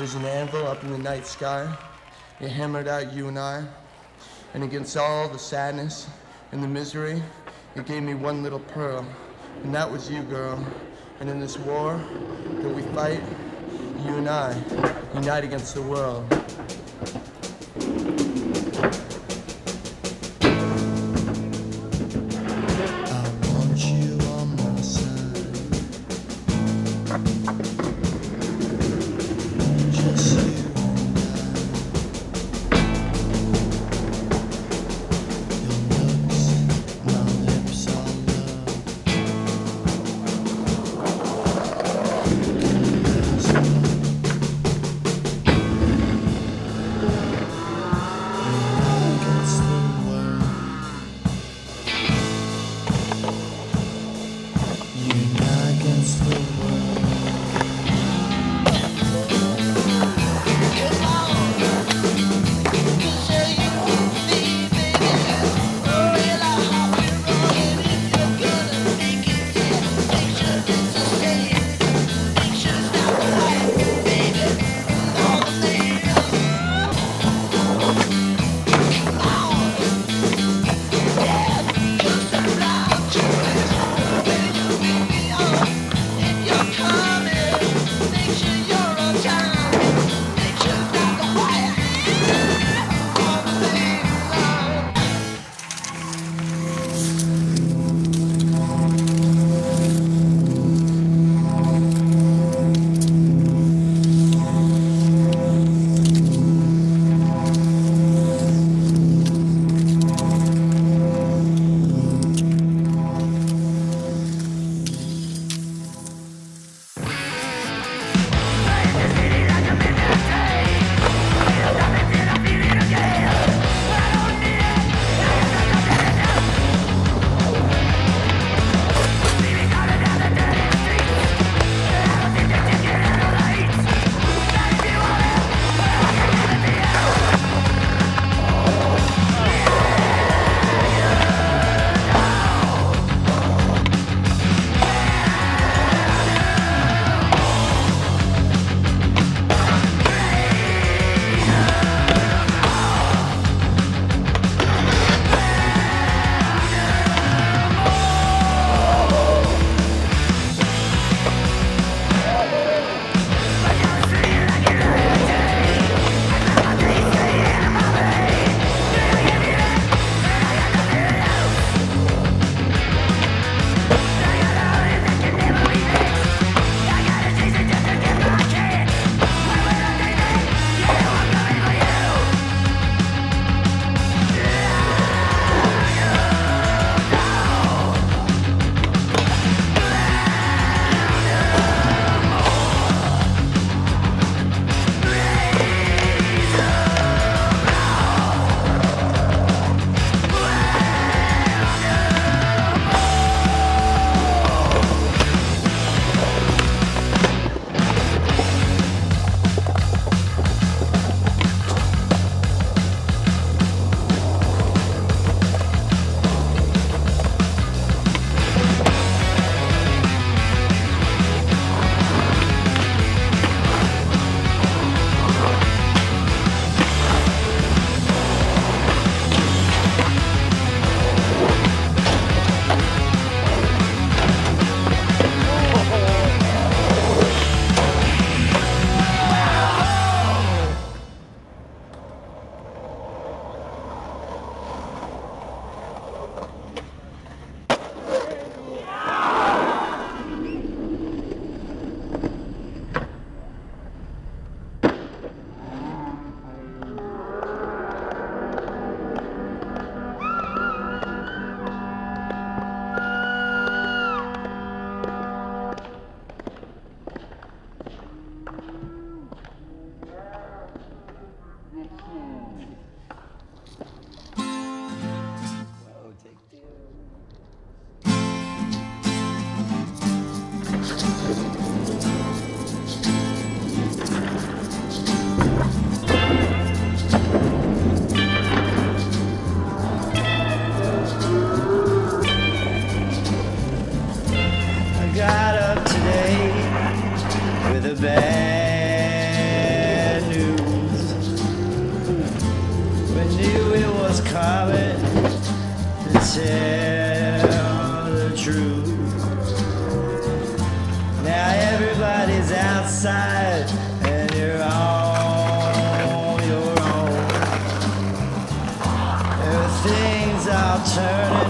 There's an anvil up in the night sky. It hammered out you and I. And against all the sadness and the misery, it gave me one little pearl. And that was you, girl. And in this war that we fight, you and I unite against the world. the bad news. We knew it was coming to tell the truth. Now everybody's outside and you're all your own. Everything's all turning.